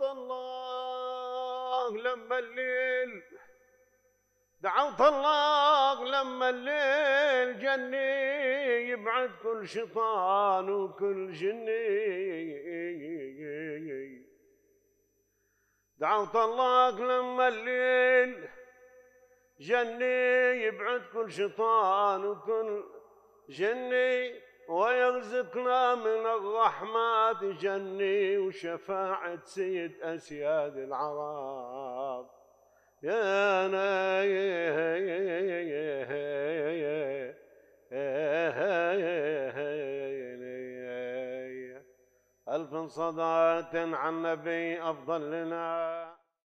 دعوت الله لما الليل دعوت الله لما الليل جني يبعد كل شيطان وكل جني. دعوت الله لما الليل جني يبعد كل شيطان وكل جني. ويرزقنا من الرحمات جني وشفاعة سيد أسياد العرب. يا ألف صلاة عن نبي أفضل لنا.